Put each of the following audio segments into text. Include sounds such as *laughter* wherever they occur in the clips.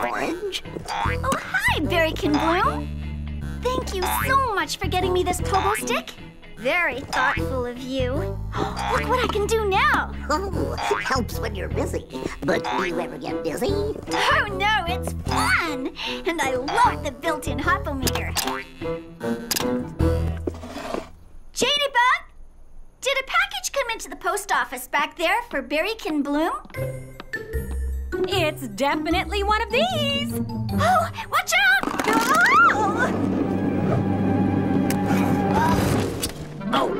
Orange. Oh, hi, Berrykin Bloom. Thank you so much for getting me this pogo stick. Very thoughtful of you. *gasps* Look what I can do now. Oh, it helps when you're busy. But do you ever get dizzy? Oh, no, it's fun. And I love the built-in hopometer. Jadybug, did a package come into the post office back there for Berrykin Bloom? It's definitely one of these. Oh, watch out! Oh! Oh,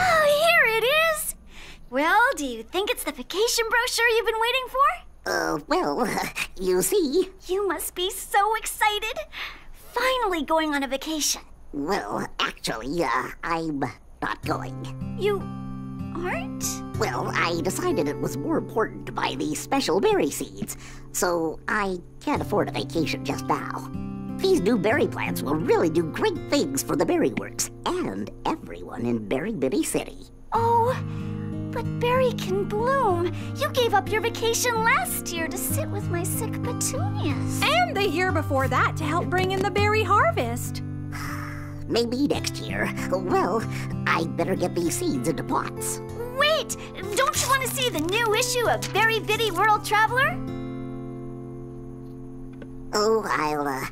Oh, here it is. Well, do you think it's the vacation brochure you've been waiting for? uh, well, *laughs* you see, You must be so excited. Finally going on a vacation. well, actually, uh, I'm not going. You aren't? Well, I decided it was more important to buy these special berry seeds, so I can't afford a vacation just now. These new berry plants will really do great things for the berry works and everyone in Berry Bitty City. Oh, but Berrykin Bloom, you gave up your vacation last year to sit with my sick petunias. And the year before that to help bring in the berry harvest. Maybe next year. Well, I'd better get these seeds into pots. Wait, don't you want to see the new issue of Berry Bitty World Traveler? Oh, I'll, uh,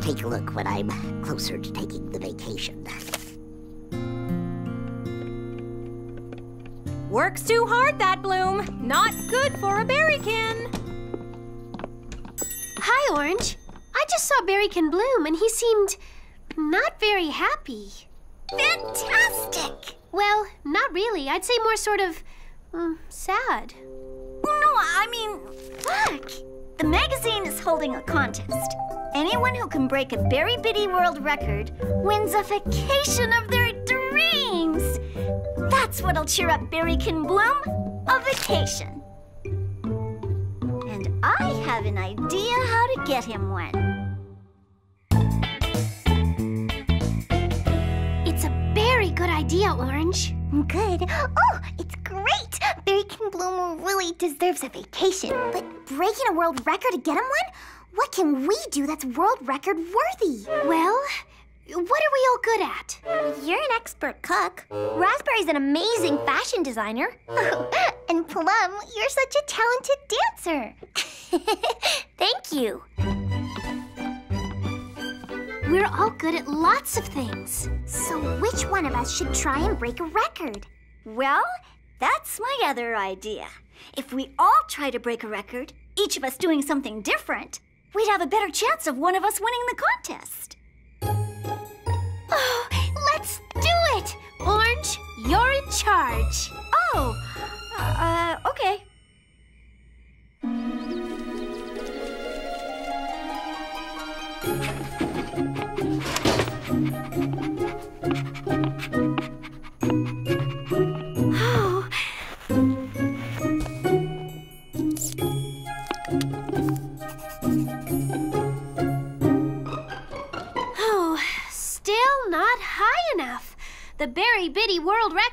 take a look when I'm closer to taking the vacation. Works too hard, that bloom. Not good for a berrykin. Hi, Orange. I just saw Berrykin Bloom and he seemed not very happy. Fantastic! Well, not really. I'd say more sort of mm, sad. No, I mean, look. The magazine is holding a contest. Anyone who can break a Berry Bitty world record wins a vacation of their dreams. That's what'll cheer up Berrykin Bloom, a vacation. And I have an idea how to get him one. Good idea, Orange. Good. Oh, it's great. Berrykin Bloom really deserves a vacation. But breaking a world record to get him one? What can we do that's world record worthy? Well, what are we all good at? You're an expert cook. Raspberry's an amazing fashion designer. *laughs* and Plum, you're such a talented dancer. *laughs* Thank you. We're all good at lots of things. So, which one of us should try and break a record? Well, that's my other idea. If we all try to break a record, each of us doing something different, we'd have a better chance of one of us winning the contest. Oh, let's do it! Orange, you're in charge. Oh, uh, okay.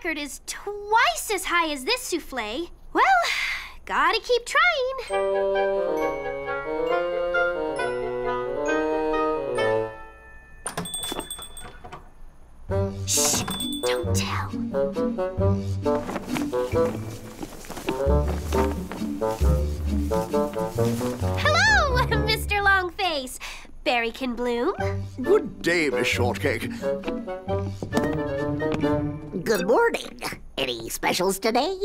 Record is twice as high as this souffle. Well, gotta keep trying. Shh, don't tell. Hello, *laughs* Mr. Longface. Berrykin Bloom. Good day, Miss Shortcake. Good morning. Any specials today?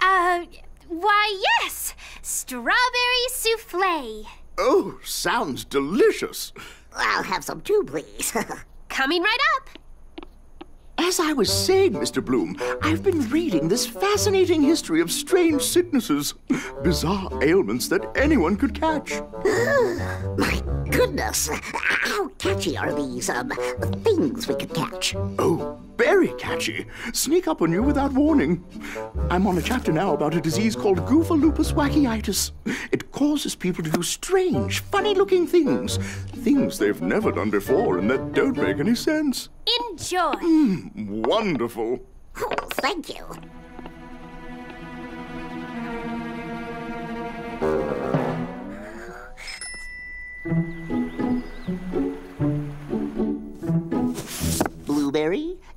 Uh, why, yes. Strawberry souffle. Oh, sounds delicious. I'll have some too, please. *laughs* Coming right up. As I was saying, Mr. Bloom, I've been reading this fascinating history of strange sicknesses, bizarre ailments that anyone could catch. *gasps* My goodness. How catchy are these, um, things we could catch? Oh, very catchy. Sneak up on you without warning. I'm on a chapter now about a disease called Goophalupus wackiitis. It causes people to do strange, funny-looking things. Things they've never done before and that don't make any sense. Enjoy. Hmm, wonderful. Oh, *laughs* thank you.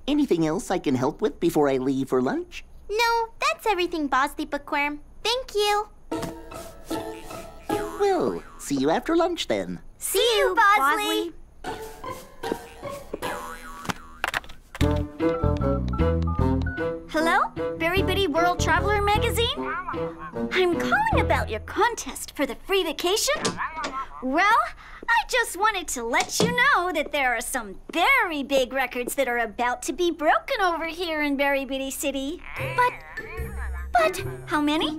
Anything else I can help with before I leave for lunch? No, that's everything, Bosley Bookworm. Thank you. Well, see you after lunch then. See you, Bosley. Hello? Berry Bitty World Traveler magazine? I'm calling about your contest for the free vacation. Well, I just wanted to let you know that there are some very big records that are about to be broken over here in Berry Bitty City. But, but, how many?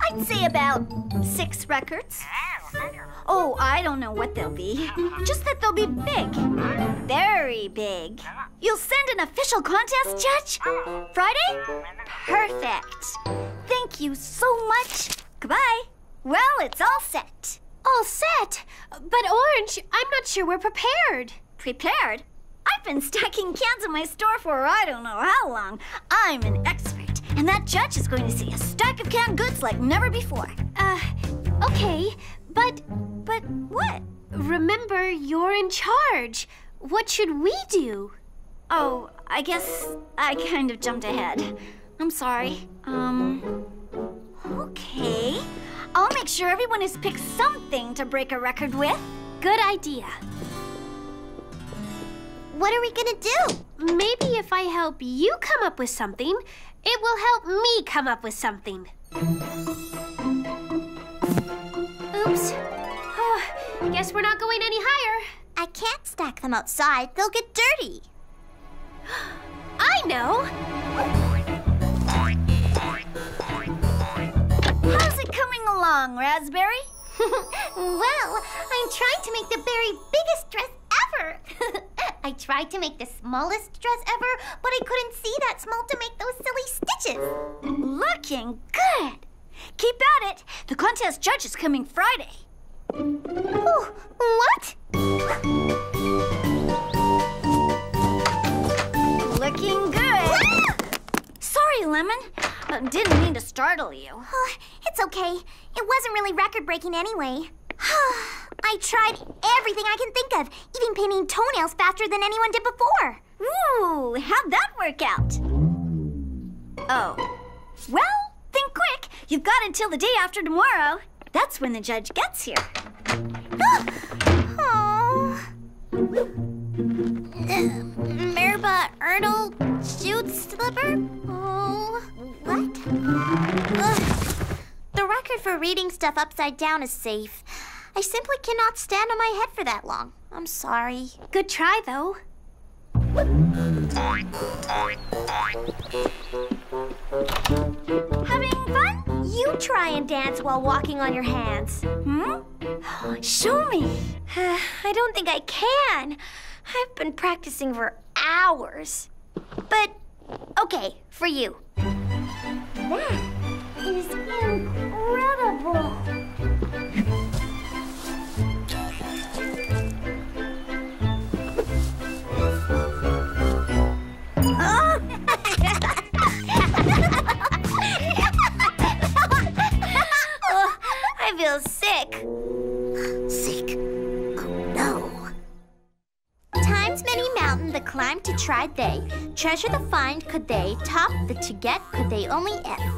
I'd say about six records. Oh, I don't know what they'll be. Just that they'll be big. Very big. You'll send an official contest, Judge? Friday? Perfect. Thank you so much. Goodbye. Well, it's all set. All set. But Orange, I'm not sure we're prepared. Prepared? I've been stacking cans in my store for I don't know how long. I'm an expert, and that judge is going to see a stack of canned goods like never before. Uh, okay, but But what? remember, you're in charge. What should we do? Oh, I guess I kind of jumped ahead. I'm sorry. Um. Okay. I'll make sure everyone has picked something to break a record with. Good idea. What are we gonna do? Maybe if I help you come up with something, it will help me come up with something. Oops. Oh, guess we're not going any higher. I can't stack them outside. They'll get dirty. *gasps* I know. Along, Raspberry? *laughs* well, I'm trying to make the very biggest dress ever. *laughs* I tried to make the smallest dress ever, but I couldn't see that small to make those silly stitches. Looking good. Keep at it. The contest judge is coming Friday. Oh, what? Looking good. *gasps* Sorry, Lemon. Uh, didn't mean to startle you. It's okay. It wasn't really record breaking anyway. *sighs* I tried everything I can think of, even painting toenails faster than anyone did before. Ooh, how'd that work out? Oh. Well, think quick. You've got until the day after tomorrow. That's when the judge gets here. Oh. Merba Ernal Shoot Slipper? Oh, what? Ugh. The record for reading stuff upside down is safe. I simply cannot stand on my head for that long. I'm sorry. Good try, though. Having fun? You try and dance while walking on your hands. Hmm? *gasps* Show me. *sighs* I don't think I can. I've been practicing for hours. But, okay, for you. That is incredible. *laughs* Oh, I feel sick. Sick. Oh no. Times many mountain the climb to try they. Treasure the find could they. Top the to get could they only if.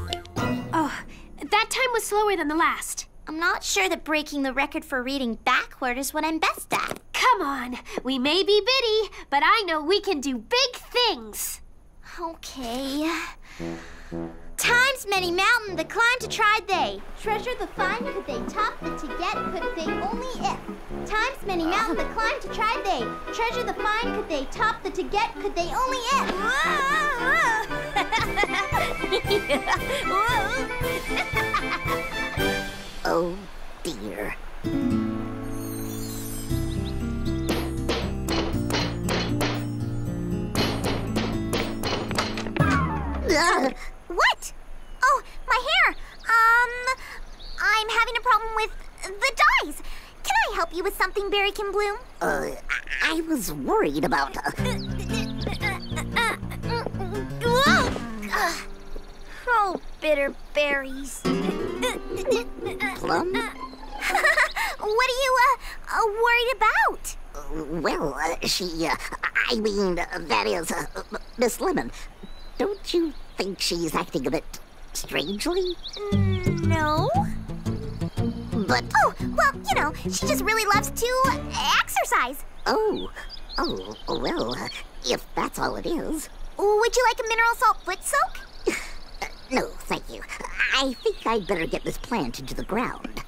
That time was slower than the last. I'm not sure that breaking the record for reading backward is what I'm best at. Come on, we may be bitty, but I know we can do big things. Okay. Times many mountain the climb to try they. Treasure the find could they top the to get could they only if. Times many mountain the climb to try they. Treasure the find could they top the to get could they only if. *laughs* Oh dear. Ugh. What? Oh, my hair. Um, I'm having a problem with the dyes. Can I help you with something, Berrykin Bloom? Uh, I, was worried about. Uh, Oh, bitter berries. plum? *laughs* what are you, uh, uh, worried about? Uh, well, uh, she. Uh, I mean, uh, that is, uh, uh, Miss Lemon, don't you think she's acting a bit strangely? Mm, no. But, Oh, well, you know, she just really loves to exercise. oh, oh, well, uh, if that's all it is. Would you like a mineral salt foot soak? Uh, *sighs* no, thank you. I think I'd better get this plant into the ground.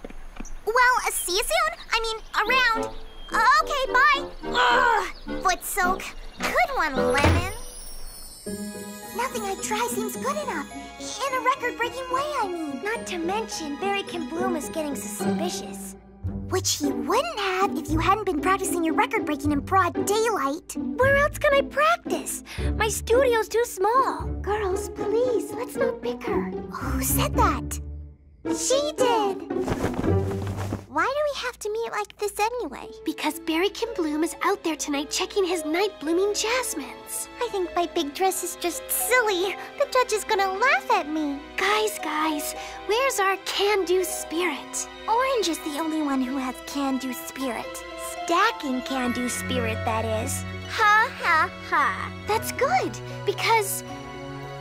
Well, uh, see you soon. I mean, around. Okay, bye. Ugh, foot soak. Good one, Lemon. Nothing I try seems good enough. In a record-breaking way, I mean. Not to mention, Berrykin Bloom is getting suspicious. Which he wouldn't have if you hadn't been practicing your record breaking in broad daylight. Where else can I practice? My studio's too small. Girls, please, let's not bicker. Who said that? She did. Why do we have to meet like this anyway? Because Berrykin Bloom is out there tonight checking his night blooming jasmines. I think my big dress is just silly. The judge is gonna laugh at me. Guys, guys, where's our can do spirit? Orange is the only one who has can-do spirit. Stacking can-do spirit, that is. Ha ha ha. That's good, because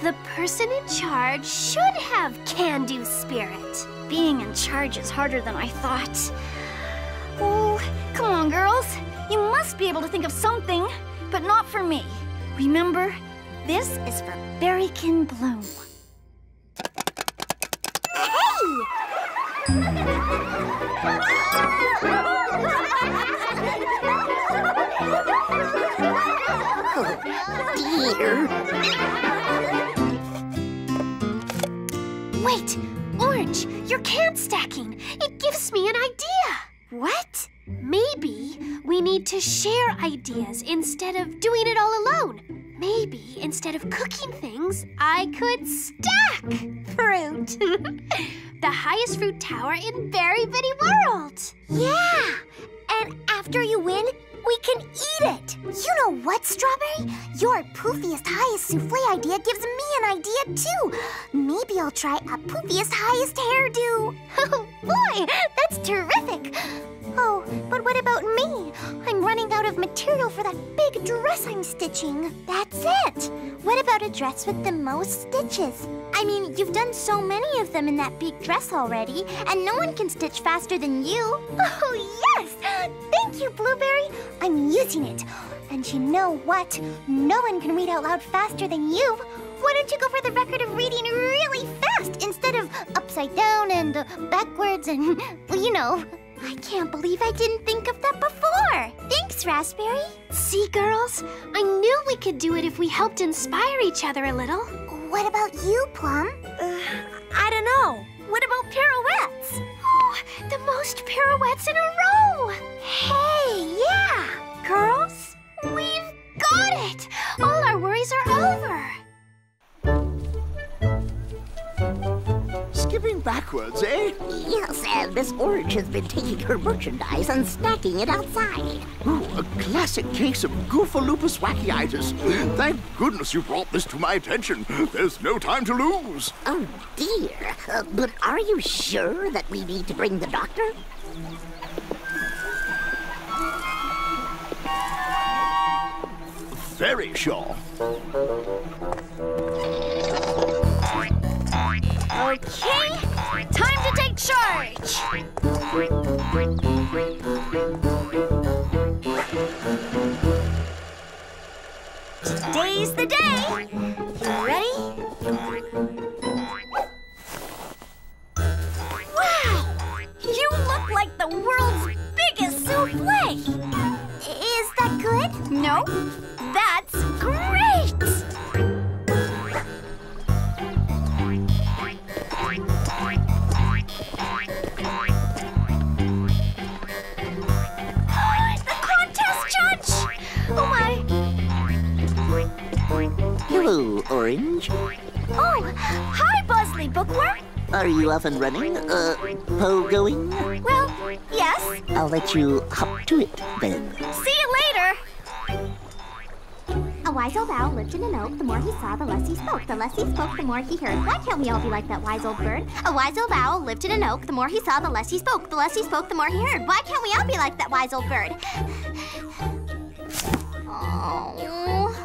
the person in charge should have can do spirit. Being in charge is harder than I thought. Oh, come on, girls. You must be able to think of something, but not for me. Remember, this is for Berrykin Bloom. Hey! oh, *laughs* Dear. Wait, Orange, you're can stacking. It gives me an idea. What? Maybe we need to share ideas instead of doing it all alone. Maybe instead of cooking things, I could stack fruit. *laughs* the highest fruit tower in Berry Bitty World. Yeah! And after you win, we can eat it! You know what, Strawberry? Your poofiest highest souffle idea gives me an idea too! Maybe I'll try a poofiest highest hairdo! Oh *laughs* boy, that's terrific! Oh, but what about me? I'm running out of material for that big dress I'm stitching. That's it! What about a dress with the most stitches? I mean, you've done so many of them in that big dress already, and no one can stitch faster than you. *laughs* Oh, yes! Thank you, Blueberry. I'm using it. And you know what? No one can read out loud faster than you. Why don't you go for the record of reading really fast instead of upside down and uh, backwards and, *laughs* well, you know. I can't believe I didn't think of that before. Thanks, Raspberry. See, girls? I knew we could do it if we helped inspire each other a little. What about you, Plum? Uh, I don't know. What about pirouettes? The most pirouettes in a row! Hey, yeah! Girls, we've got it! All our worries are over. Backwards, eh? Yes, and Miss Orange has been taking her merchandise and stacking it outside. Ooh, a classic case of Goofalupus wacyitis. Thank goodness you brought this to my attention. There's no time to lose. Oh, dear. Uh, but are you sure that we need to bring the doctor? Very sure. Okay, time to take charge. Today's the day. You and running? Uh, pogoing? Well, yes. I'll let you hop to it then. See you later. A wise old owl lived in an oak. The more he saw, the less he spoke. The less he spoke, the more he heard. Why can't we all be like that wise old bird? A wise old owl lived in an oak. The more he saw, the less he spoke. The less he spoke, the more he heard. Why can't we all be like that wise old bird? Oh,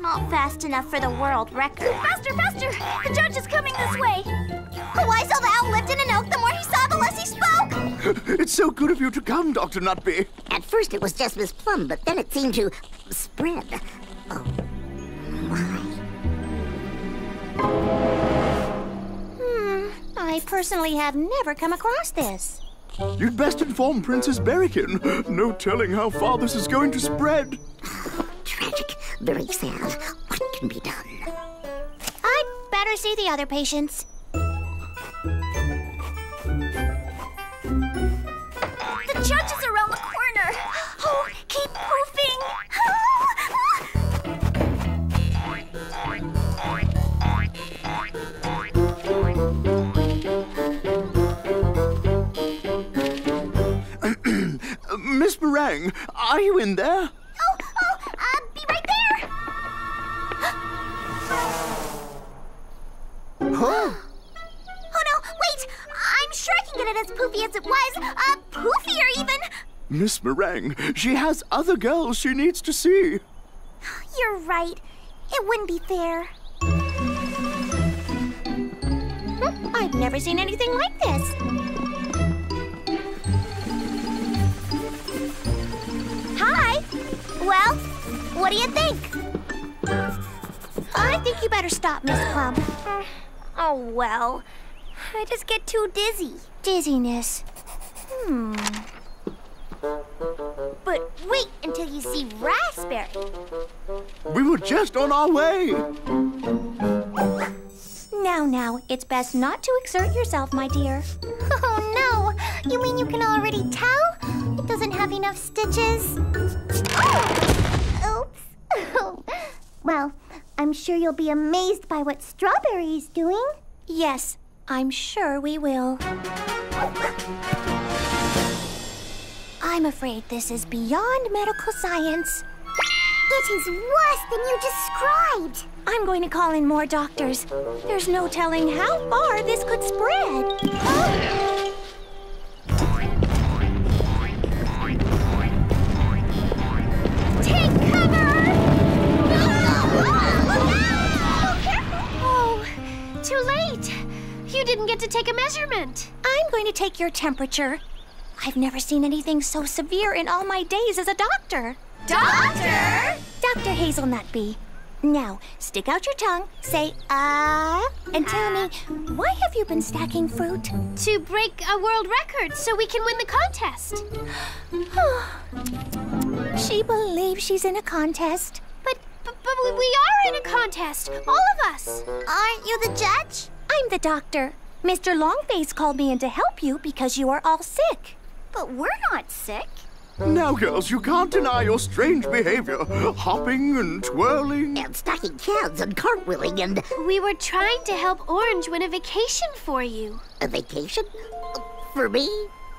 not fast enough for the world record. Faster, faster! The judge is coming this way. The wiser the owl lived in an oak, the more he saw, the less he spoke. *laughs* It's so good of you to come, Dr. Nutby. At first it was just Miss Plum, but then it seemed to spread. Oh, my. Hmm, I personally have never come across this. You'd best inform Princess Berrykin. *laughs* No telling how far this is going to spread. *sighs* Tragic. Very sad. What can be done? I'd better see the other patients. Meringue, are you in there? Oh, oh, uh, be right there. Huh? Oh no, wait! I'm sure I can get it as poofy as it was. Uh, poofier even. Miss Meringue, she has other girls she needs to see. You're right. It wouldn't be fair. Hmm, I've never seen anything like this. Hi. Well, what do you think? I think you better stop, Miss Plum. Oh, well. I just get too dizzy. Dizziness. Hmm. But wait until you see Raspberry. We were just on our way. Now, now, it's best not to exert yourself, my dear. *laughs* Oh, no. You mean you can already tell? It doesn't have enough stitches. Oh! Oops. *laughs* well, I'm sure you'll be amazed by what Strawberry's doing. Yes, I'm sure we will. I'm afraid this is beyond medical science. It is worse than you described. I'm going to call in more doctors. There's no telling how far this could spread. Take too late. You didn't get to take a measurement. I'm going to take your temperature. I've never seen anything so severe in all my days as a doctor. Doctor! Dr. Hazelnut Bee. Now, stick out your tongue, say ah, and tell me, why have you been stacking fruit? To break a world record so we can win the contest. *gasps* She believes she's in a contest. But, but, but we- we are in a contest, all of us. Aren't you the judge? I'm the doctor. Mr. Longface called me in to help you because you are all sick. But we're not sick. Now, girls, you can't deny your strange behavior. Hopping and twirling. And stacking cans and cartwheeling and We were trying to help Orange win a vacation for you. a vacation? For me?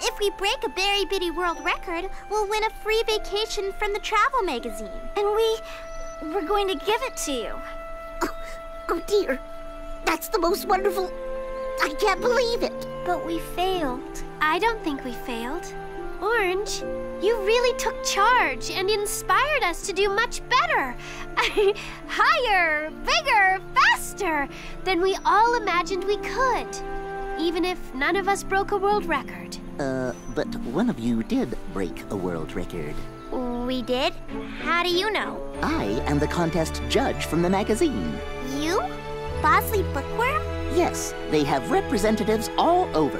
If we break a Berry Bitty world record, we'll win a free vacation from the travel magazine. And we. We're going to give it to you. Oh dear. That's the most wonderful. I can't believe it. But we failed. I don't think we failed. Orange, you really took charge and inspired us to do much better. *laughs* Higher, bigger, faster than we all imagined we could. Even if none of us broke a world record. Uh, but one of you did break a world record. We did? How do you know? I am the contest judge from the magazine. You? Bosley Bookworm? Yes, they have representatives all over.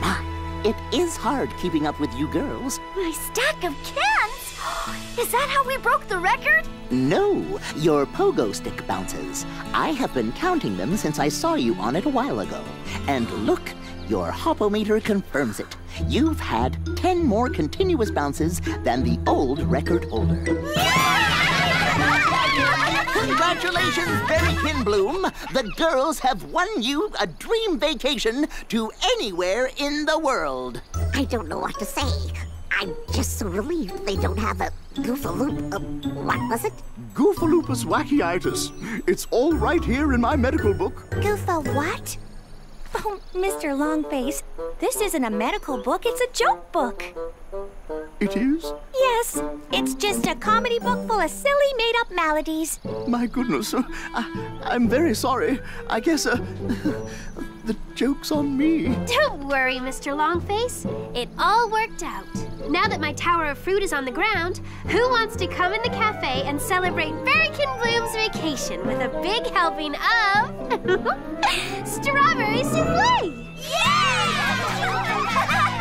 My, it is hard keeping up with you girls. My stack of cans? *gasps* Is that how we broke the record? No, your pogo stick bounces. I have been counting them since I saw you on it a while ago. And look, your hopometer confirms it. You've had 10 more continuous bounces than the old record holder. Congratulations, Berrykin Bloom! The girls have won you a dream vacation to anywhere in the world. I don't know what to say. I'm just so relieved they don't have a goofaloop. Uh, what was it? Goofaloopus wackiitis. It's all right here in my medical book. Goofa what? Oh, Mr. Longface, this isn't a medical book, it's a joke book. It is? Yes, it's just a comedy book full of silly made up maladies. My goodness. uh, I, I'm very sorry. I guess uh, the joke's on me. Don't worry, Mr. Longface. It all worked out. Now that my tower of fruit is on the ground, who wants to come in the cafe and celebrate Berrykin Bloom's vacation with a big helping of *laughs* strawberry souffle? Home, *laughs*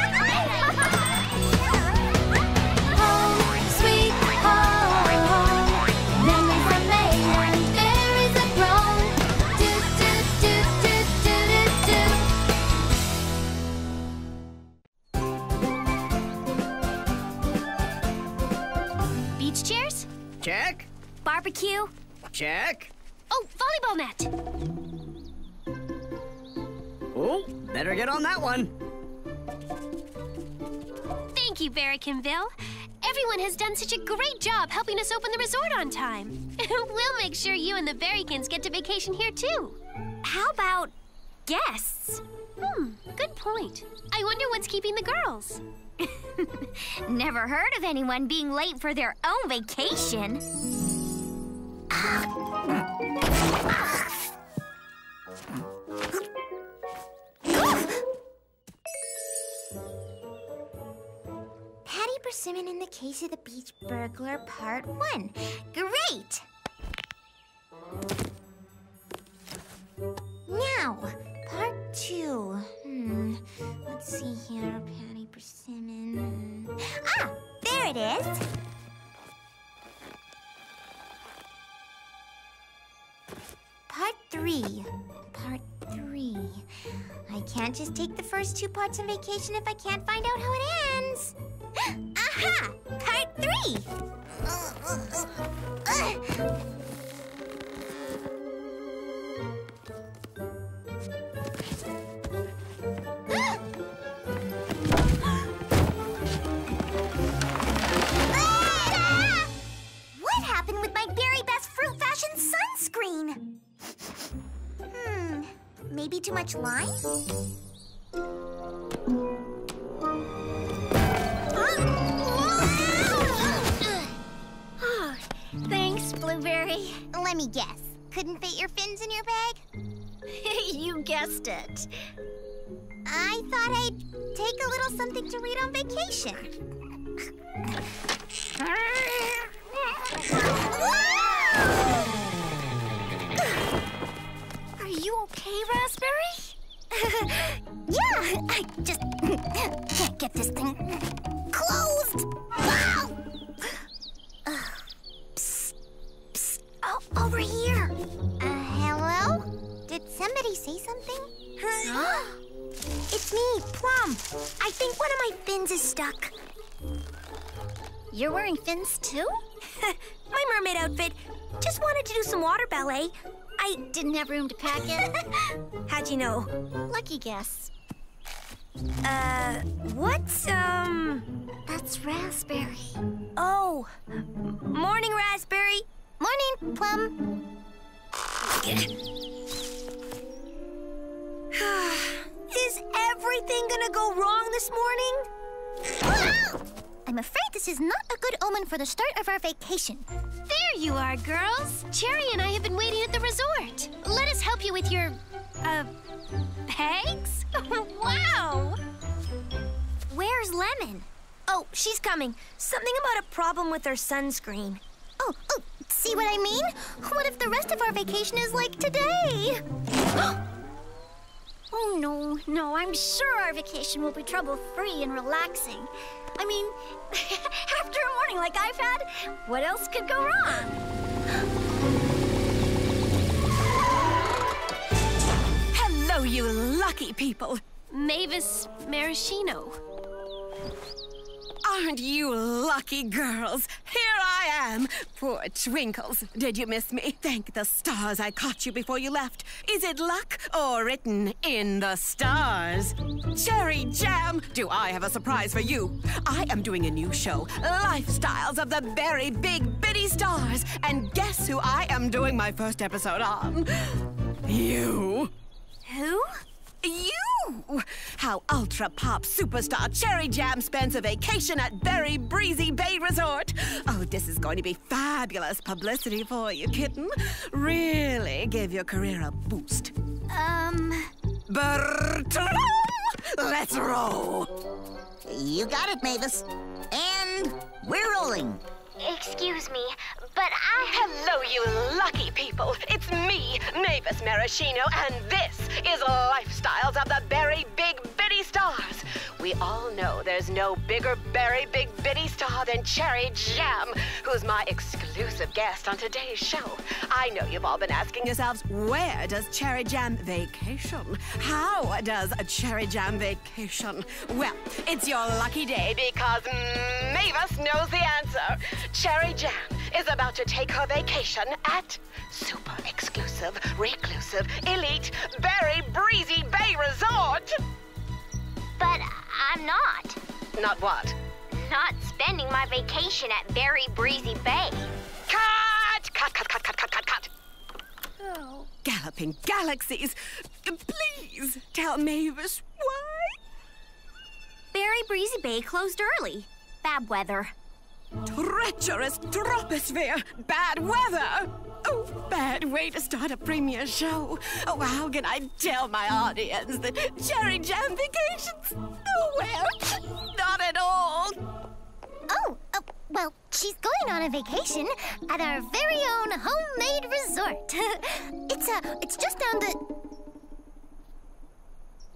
Check. Barbecue? Check. Oh, volleyball net! Oh, better get on that one. Thank you, Berrykinville. Everyone has done such a great job helping us open the resort on time. *laughs* we'll make sure you and the Berrykins get to vacation here, too. How about guests? Hmm, good point. I wonder what's keeping the girls. *laughs* Never heard of anyone being late for their own vacation. Patty Persimmon in the Case of the Beach Burglar, Part 1. Great! Now, Part 2. Hmm, let's see here. Patty Persimmon. Ah, there it is. Part 3. Part 3. I can't just take the first two parts on vacation if I can't find out how it ends. *gasps* Aha! Part 3. Ah! Much? Oh, thanks, Blueberry. Let me guess. Couldn't fit your fins in your bag? *laughs* you guessed it. I thought I'd take a little something to read on vacation. Have room to pack it. *laughs* How'd you know? Lucky guess. Uh, what, um... That's Raspberry. Oh, morning, Raspberry. Morning, Plum. *sighs* Is everything gonna go wrong this morning? *gasps* I'm afraid this is not a good omen for the start of our vacation. You are, girls. Cherry and I have been waiting at the resort. Let us help you with your, uh, bags? *laughs* wow! Where's Lemon? Oh, she's coming. Something about a problem with her sunscreen. Oh, oh, see what I mean? What if the rest of our vacation is like today? *gasps* Oh, no, no, I'm sure our vacation will be trouble free and relaxing. I mean, *laughs* after a morning like I've had, what else could go wrong? Hello, you lucky people. Mavis Maraschino. Aren't you lucky girls? Here I am. Poor Twinkles. Did you miss me? Thank the stars I caught you before you left. Is it luck or written in the stars? Cherry Jam, do I have a surprise for you? I am doing a new show, Lifestyles of the Very Big Bitty Stars. And guess who I am doing my first episode on? You. Who? You! How ultra pop superstar Cherry Jam spends a vacation at Berry Breezy Bay Resort. Oh, this is going to be fabulous publicity for you, kitten. Really give your career a boost. Um, Bertram! Let's roll! You got it, Mavis. And we're rolling. Excuse me, but I. Hello, you lucky people. It's me, Mavis Maraschino, and this is Lifestyles of the Berry Big Stars. We all know there's no bigger Berry Big Bitty star than Cherry Jam, who's my exclusive guest on today's show. I know you've all been asking yourselves, where does Cherry Jam vacation? How does a Cherry Jam vacation? Well, it's your lucky day because Mavis knows the answer. Cherry Jam is about to take her vacation at super exclusive, reclusive, elite, Berry Breezy Bay Resort. But I'm not. Not what? Not spending my vacation at Berry Breezy Bay. Cut! Cut, cut, cut, cut, cut, cut, cut. Oh, galloping galaxies. Please tell Mavis why. Berry Breezy Bay closed early. Bad weather. Treacherous troposphere. Bad weather. Oh, bad way to start a premiere show. Oh, how can I tell my audience that Cherry Jam Vacations? Well, not at all. Oh, uh, well, she's going on a vacation at our very own homemade resort. *laughs* it's uh, it's just down the.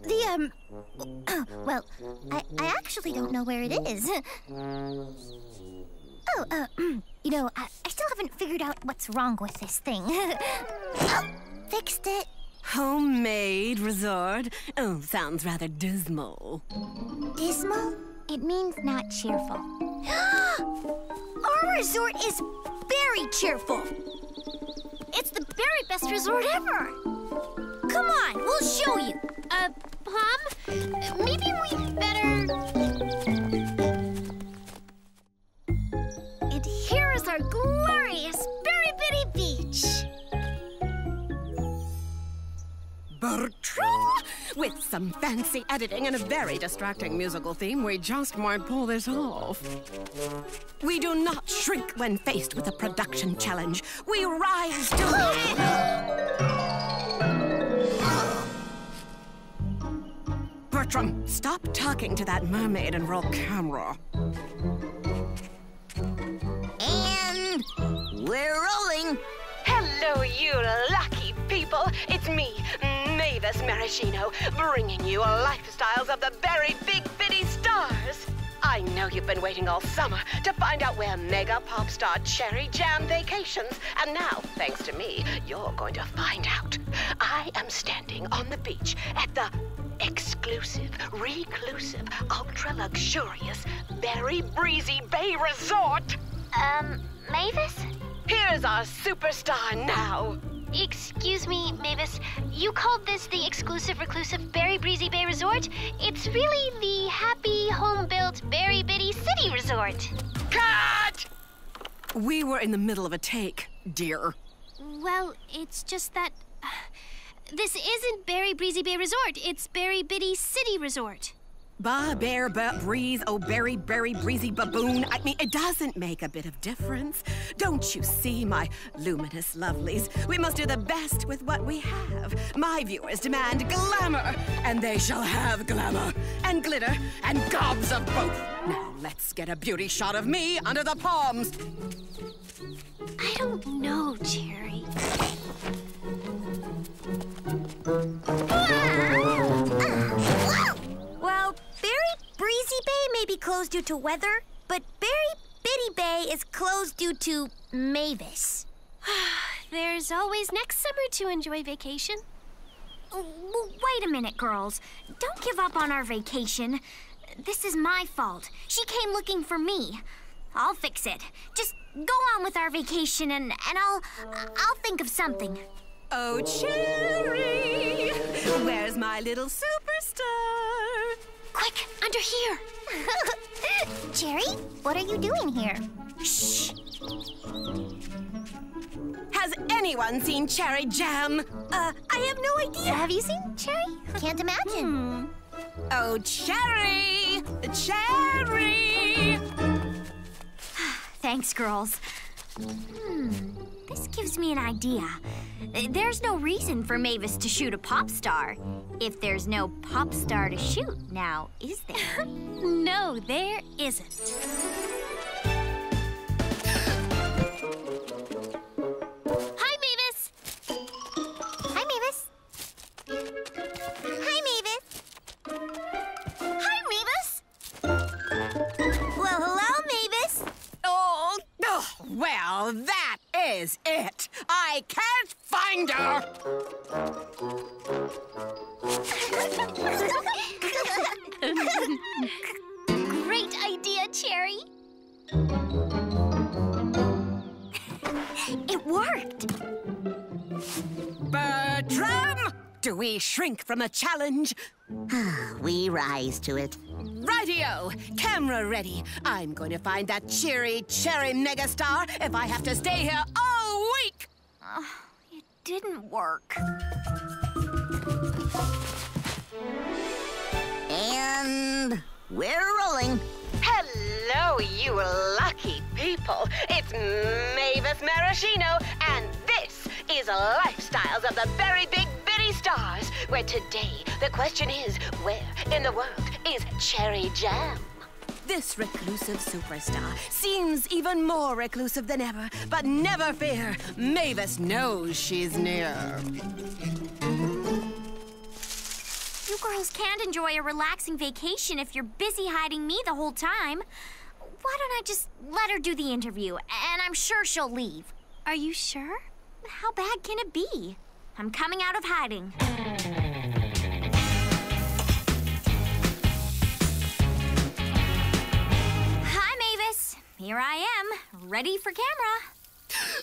The um. *clears throat* well, I I actually don't know where it is. Oh, uh, you know, I, I still haven't figured out what's wrong with this thing. *laughs* oh, fixed it. Homemade resort? Oh, sounds rather dismal. Dismal? It means not cheerful. *gasps* Our resort is very cheerful. It's the very best resort ever. Come on, we'll show you. Uh, Plum, maybe we better. Here is our glorious Berry Bitty Beach. Bertram! With some fancy editing and a very distracting musical theme, we just might pull this off. We do not shrink when faced with a production challenge. We rise to it! *gasps* Bertram, stop talking to that mermaid and roll camera. We're rolling. Hello, you lucky people. It's me, Mavis Maraschino, bringing you lifestyles of the very big bitty stars. I know you've been waiting all summer to find out where mega pop star Cherry Jam vacations, and now, thanks to me, you're going to find out. I am standing on the beach at the exclusive, reclusive, ultra luxurious, Berry Breezy Bay Resort. Um, Mavis? Here's our superstar now. Excuse me, Mavis. You called this the exclusive reclusive Berry Breezy Bay Resort? It's really the happy, home-built Berry Bitty City Resort. Cut! We were in the middle of a take, dear. Well, it's just that. uh, this isn't Berry Breezy Bay Resort. It's Berry Bitty City Resort. Ba, bear, ba, breeze, oh, berry, berry, breezy baboon. I mean, it doesn't make a bit of difference. Don't you see, my luminous lovelies? We must do the best with what we have. My viewers demand glamour, and they shall have glamour, and glitter, and gobs of both. Now, let's get a beauty shot of me under the palms. I don't know, Cherry. Breezy Bay may be closed due to weather, but Berry Bitty Bay is closed due to Mavis. *sighs* There's always next summer to enjoy vacation. Oh, w- Wait a minute, girls. Don't give up on our vacation. This is my fault. She came looking for me. I'll fix it. Just go on with our vacation and, and I'll I'll think of something. Oh, Cherry, where's my little superstar? Quick, under here. *laughs* Cherry, what are you doing here? Shh! Has anyone seen Cherry Jam? Uh, I have no idea. Have you seen Cherry? Can't imagine. Oh, Cherry! Cherry! *sighs* Thanks, girls. Hmm, this gives me an idea. There's no reason for Mavis to shoot a pop star. If there's no pop star to shoot now, is there? *laughs* No, there isn't. A challenge? *sighs* We rise to it. Radio! Camera ready. I'm going to find that cheery, cherry megastar if I have to stay here all week! It didn't work. And we're rolling. Hello, you lucky people. It's Mavis Maraschino, and this is Lifestyles of the Very Big Bitty Stars, where today the question is where in the world is Cherry Jam? This reclusive superstar seems even more reclusive than ever, but never fear, Mavis knows she's near. You girls can't enjoy a relaxing vacation if you're busy hiding me the whole time. Why don't I just let her do the interview, and I'm sure she'll leave. Are you sure? How bad can it be? I'm coming out of hiding. Hi, Mavis. Here I am, ready for camera.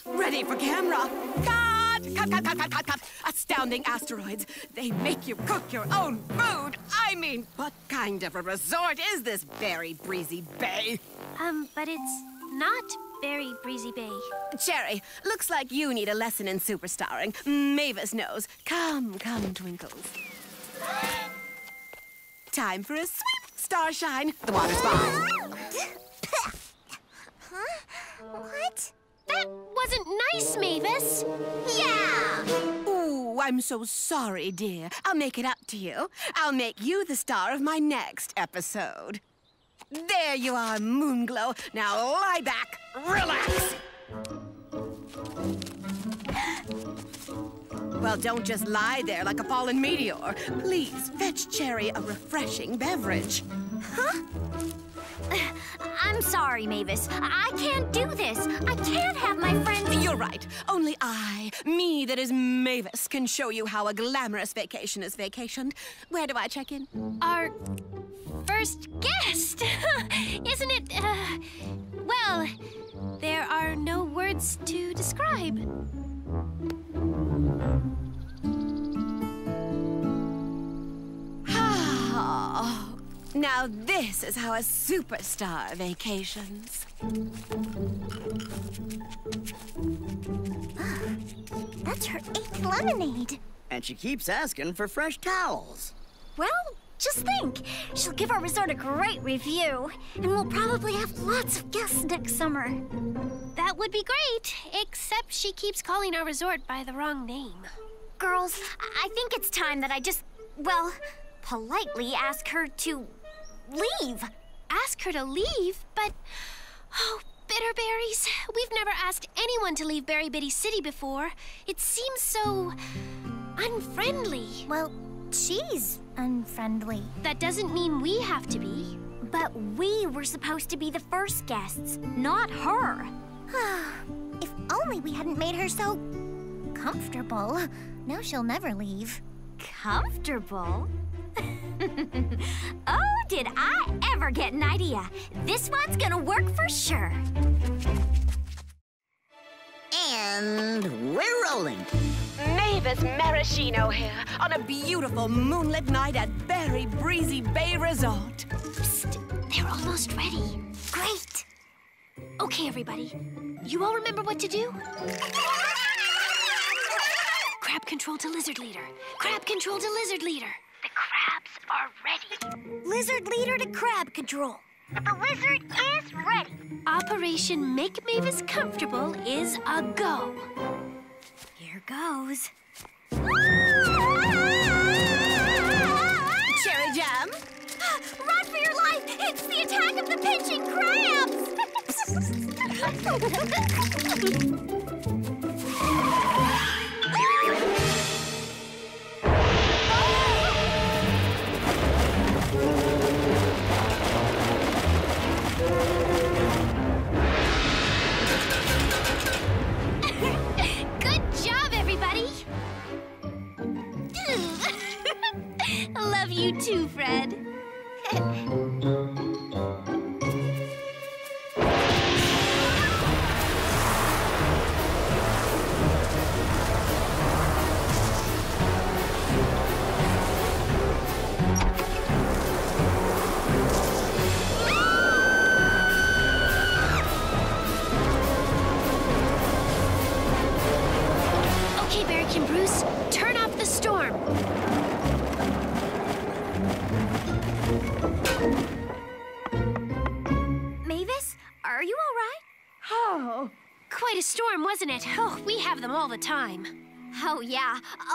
*gasps* Ready for camera. Cut! Cut, cut, cut, cut, cut, cut. Astounding asteroids. They make you cook your own food. I mean, what kind of a resort is this very breezy bay? Um, but it's not very breezy bay. Cherry, looks like you need a lesson in superstarring. Mavis knows. Come, come, Twinkles. Time for a sweep, Starshine. The water's fine. What? That wasn't nice, Mavis. Yeah. Ooh, I'm so sorry, dear. I'll make it up to you. I'll make you the star of my next episode. There you are, Moonglow. Now lie back, relax. Well, don't just lie there like a fallen meteor. Please fetch Cherry a refreshing beverage. I'm sorry, Mavis. I can't do this. I can't have my friends. You're right. Only I, me that is Mavis, can show you how a glamorous vacation is vacationed. Where do I check in? Our first guest. *laughs* Isn't it? Uh, well, there are no words to describe. Oh, now this is how a superstar vacations. *gasps* That's her eighth lemonade. And she keeps asking for fresh towels. Well, just think. She'll give our resort a great review, and we'll probably have lots of guests next summer. That would be great, except she keeps calling our resort by the wrong name. Girls, I I think it's time that I just, well, politely ask her to leave. Ask her to leave, but. Oh, Bitterberries. We've never asked anyone to leave Berry Bitty City before. It seems so. unfriendly. Well, she's unfriendly. That doesn't mean we have to be. But we were supposed to be the first guests, not her. *sighs* if only we hadn't made her so comfortable. Now she'll never leave. Comfortable? *laughs* oh, did I ever get an idea? This one's gonna work for sure. And we're rolling. Mavis Maraschino here on a beautiful moonlit night at Berry Breezy Bay Resort. Psst, they're almost ready. Great. Okay, everybody. You all remember what to do? Crab control to lizard leader. Crab control to lizard leader. The crabs are ready. Lizard leader to crab control. The lizard is ready. Operation Make Mavis Comfortable is a go. Here goes. Cherry jam? *gasps* Run for your life! It's the attack of the pinching crabs! *laughs*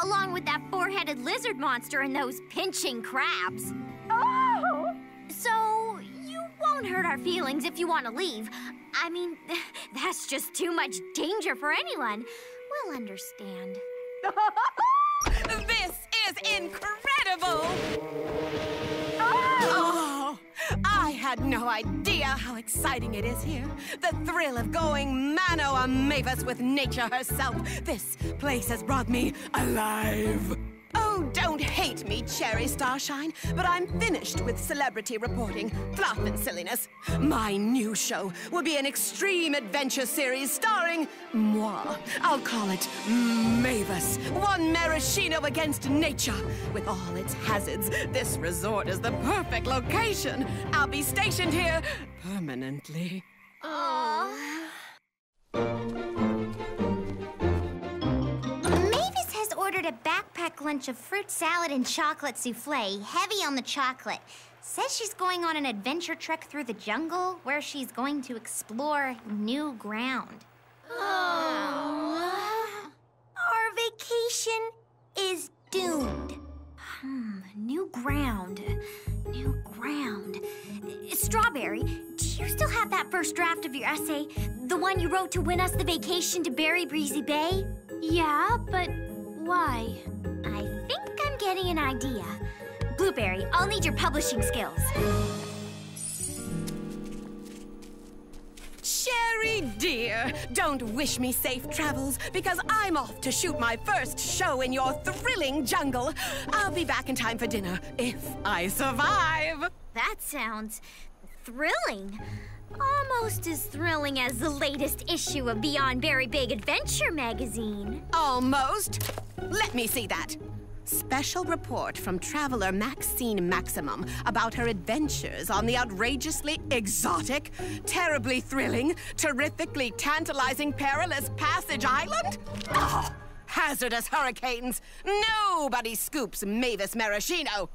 along with that four-headed lizard monster and those pinching crabs. Oh! So, you won't hurt our feelings if you want to leave. I mean, *laughs* that's just too much danger for anyone. We'll understand. *laughs* This is incredible! I had no idea how exciting it is here. The thrill of going mano a mavis with nature herself. This place has brought me alive. Oh, don't hate me, Cherry Starshine, but I'm finished with celebrity reporting, fluff and silliness. My new show will be an extreme adventure series starring moi. I'll call it Mavis, one maraschino against nature. With all its hazards, this resort is the perfect location. I'll be stationed here permanently. Mavis a backpack lunch of fruit salad and chocolate souffle, heavy on the chocolate. Says she's going on an adventure trek through the jungle where she's going to explore new ground. Oh. Our vacation is doomed. Hmm, new ground. New ground. Strawberry, do you still have that first draft of your essay? The one you wrote to win us the vacation to Berry Breezy Bay? Yeah, but why? I think I'm getting an idea. Blueberry, I'll need your publishing skills. Cherry dear, don't wish me safe travels because I'm off to shoot my first show in your thrilling jungle. I'll be back in time for dinner if I survive. That sounds thrilling. Almost as thrilling as the latest issue of Beyond Berry Big Adventure magazine. Almost. Let me see that. Special report from traveler Maxine Maximum about her adventures on the outrageously exotic, terribly thrilling, terrifically tantalizing perilous Passage Island? Oh, hazardous hurricanes. Nobody scoops Mavis Maraschino.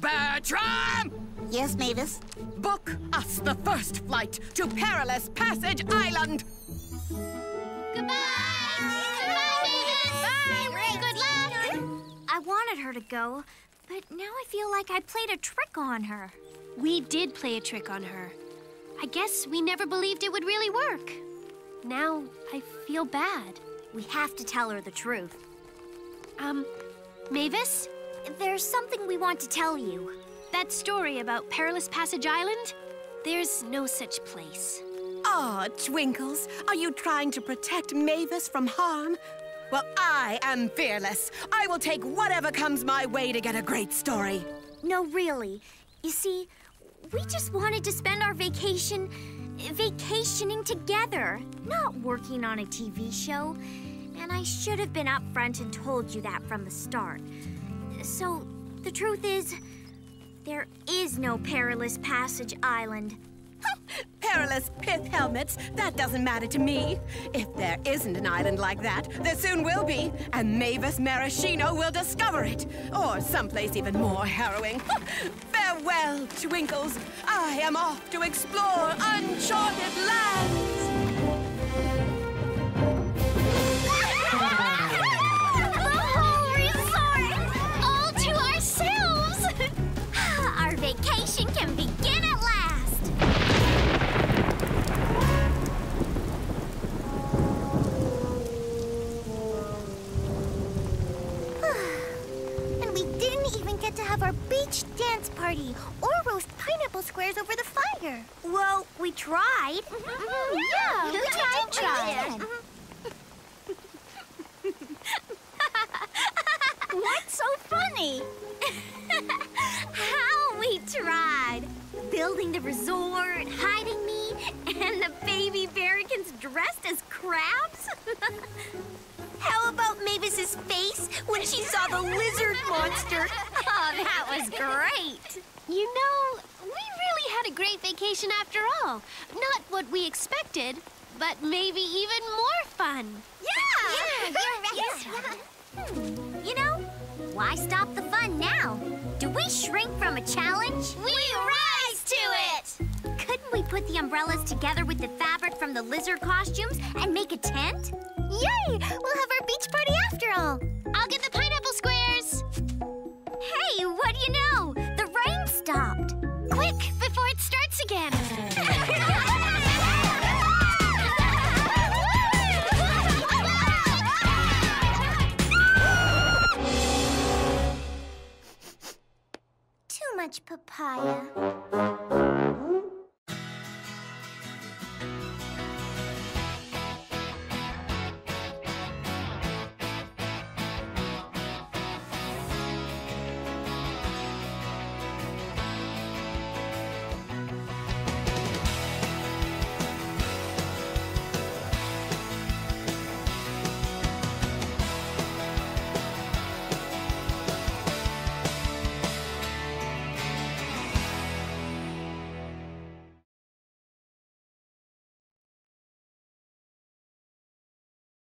Bertram! Yes, Mavis? Book us the first flight to perilous Passage Island. Goodbye! Goodbye, Good luck! I wanted her to go, but now I feel like I played a trick on her. We did play a trick on her. I guess we never believed it would really work. Now I feel bad. We have to tell her the truth. Um, Mavis, There's something we want to tell you. that story about Perilous Passage Island? There's no such place. Aw, Twinkles, are you trying to protect Mavis from harm? Well, I am fearless. I will take whatever comes my way to get a great story. No, really. You see, we just wanted to spend our vacation vacationing together, not working on a TV show. And I should have been upfront and told you that from the start. So, the truth is, there is no perilous passage island. *laughs* perilous pith helmets, that doesn't matter to me. If there isn't an island like that, there soon will be, and Mavis Maraschino will discover it. Or someplace even more harrowing. *laughs* Farewell, Twinkles. I am off to explore uncharted lands. Beach dance party or roast pineapple squares over the fire. Well, we tried. Mm-hmm, mm-hmm, yeah, we did try. Mm-hmm. *laughs* What's so funny? *laughs* How we tried! Building the resort, hiding me, and the baby berrykins dressed as crabs? *laughs* How about Mavis's face when she saw the lizard monster? oh, that was great! You know, we really had a great vacation after all. Not what we expected, but maybe even more fun. Yeah! Hmm, *laughs* you're right. You know, why stop the fun now? Do we shrink from a challenge? We rise to it! Couldn't we put the umbrellas together with the fabric from the lizard costumes and make a tent? Yay! We'll have our beach party after all. I'll get the pineapple squares. Hey, what do you know? The rain stopped. Quick, before it starts again. much, papaya.